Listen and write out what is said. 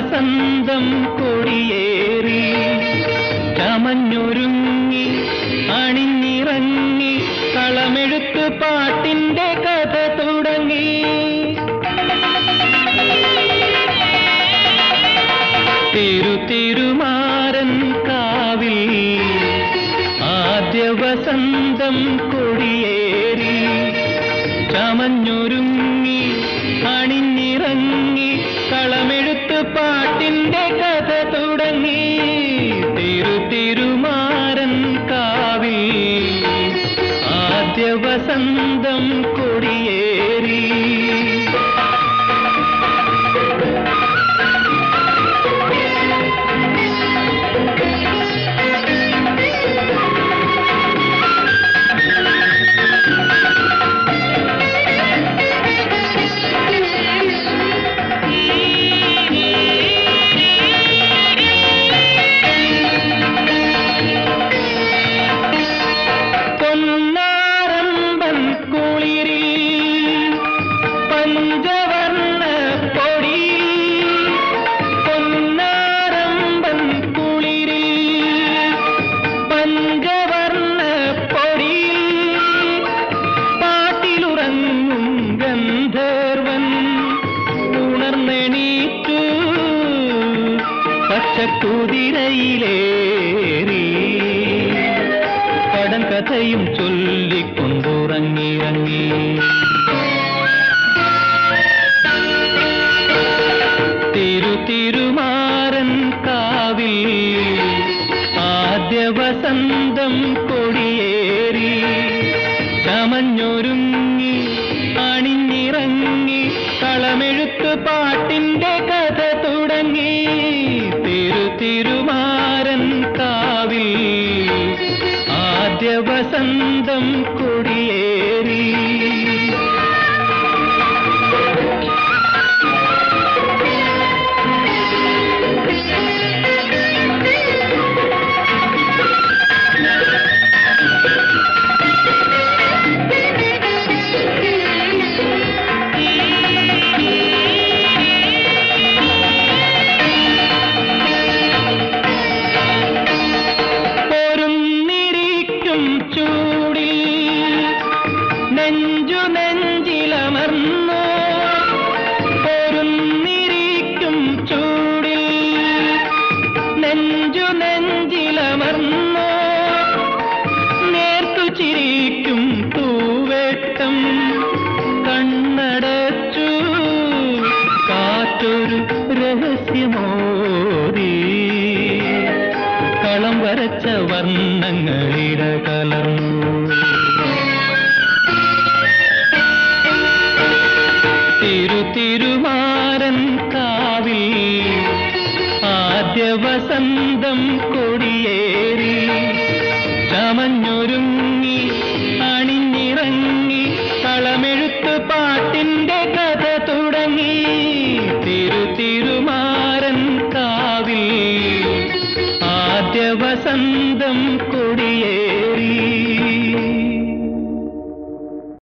വസന്തം കൊടിയേറി ചമഞ്ഞൊരുങ്ങി അണിഞ്ഞിറങ്ങി കളമെഴുത്ത് പാട്ടിന്റെ കഥ തുടങ്ങി. തിരു തിരുമാരൻ കാവിൽ ആദ്യ വസന്തം കൊടിയേറി ചമഞ്ഞൊരുങ്ങി അണിഞ്ഞിറങ്ങി പാട്ടിന്റെ കഥ തുടങ്ങി. തിരു തിരുമാരൻ കാവിൽ ആദ്യ വസന്തം കൊടിയേറി പച്ചക്കുതിരയിലേറി പടം കഥയും ചൊല്ലിക്കൊണ്ടുറങ്ങിറങ്ങി തിരു തിരുമാരൻ കാവിൽ ആദ്യ വസന്തം കൊടിയേറി. ചമഞ്ഞൊരുങ്ങി അണിഞ്ഞിറങ്ങി കളമെഴുത്ത് പാട്ടിന്റെ വസന്തം നെഞ്ചു നെഞ്ചിലമർന്നു. പൊരുന്നിരിക്കും ചൂടിൽ നെഞ്ചു നെഞ്ചിലമർന്നു. നേർത്തു ചിരിക്കും പൂവേട്ടം കണ്ണടച്ചു. കാറ്റൊരു രഹസ്യമോതി. കളം വരച്ച വർണങ്ങളിട തിരുമാരൻ കാവിൽ ആദ്യ വസന്തം കൊടിയേറി. ചമഞ്ഞൊരുങ്ങി അണിഞ്ഞിറങ്ങി കളമെഴുത്ത് പാട്ടിന്റെ കഥ തുടങ്ങി. തിരു തിരുമാരൻ കാവിൽ ആദ്യ വസന്തം